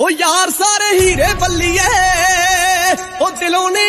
ओ यार सारे हीरे बलिए ओ दिलों ने